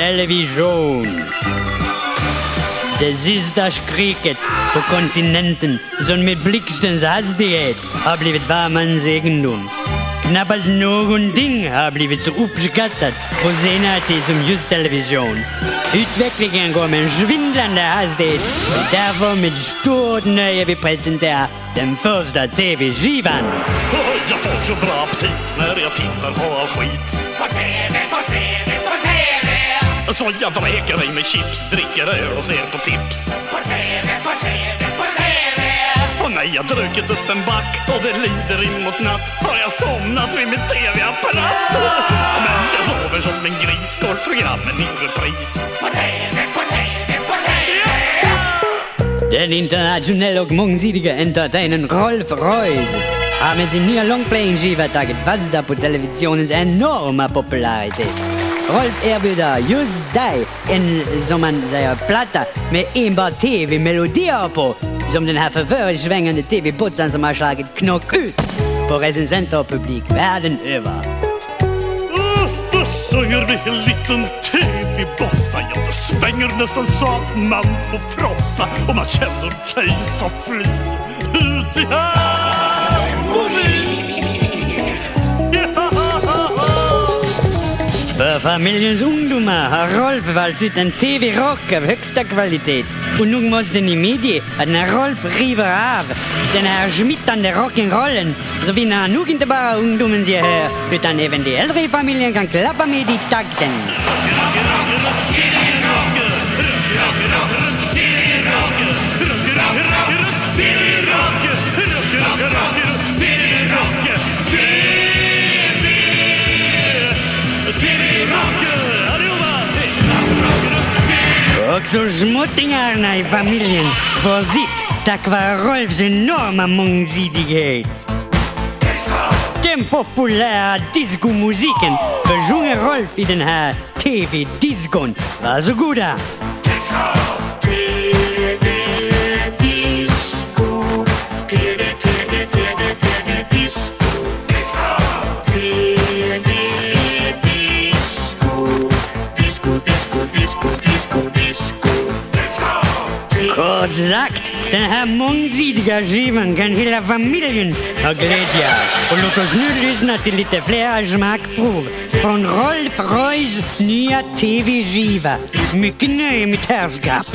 television. Det sista skriket på kontinenten som med blixtens hastighet har blivit varmans egendom. Knappast någonting har blivit så uppskattat på senare tid som just television. Utvecklingen går med en svindlande hastighet. Därför med stort nöje vi presenterar den första TV-skivan. Jag får så bra aptit när jag tittar på all skit. På TV, på TV! Så jag vräker mig med chips, dricker öl och ser på tips. På TV, på TV, på TV! Och när jag druckit upp en back och det lider in mot natt har jag somnat vid min TV-apparat. Medan jag sover som en gris går programmen i repris. På TV, på TV, på TV! Den internationella och mångsidiga entertainern Rolf Reus har med sin nya longplaying-skiva tagit fasta på televisionens enorma popularitet. Rolf erbjuder just dig en, som man säger, platta med enbart tv-melodier på. Som den här förföriskt svängande tv-putsaren som har slagit knock ut på recensenter och publik världen över. Och så sjunger vi en liten TV-bossa. Ja, det svänger nästan så att man får frossa och man känner sig så fri. Ut i här familjens har Rolf valt ut en TV-rock av högsta kvalitet. Och nog måste ni medge att när Rolf river av den här smittande rock'n'rollen så vinner han nog inte bara ungdomens gehör utan även de äldre i familjen kan klappa med i takten. Också småttingarna i familjen får sitt tack vare Rolfs enorma mångsidighet. Den populära discomusiken besjunger Rolf i den här TV-discon. Varsågoda! Kort sagt, den här mångsidiga skivan kan hela familjen ha glädje av. Och låt oss nu lyssna till lite fler smakprov från Rolf Reus nya TV-skiva. Mycket nöje mitt herrskap.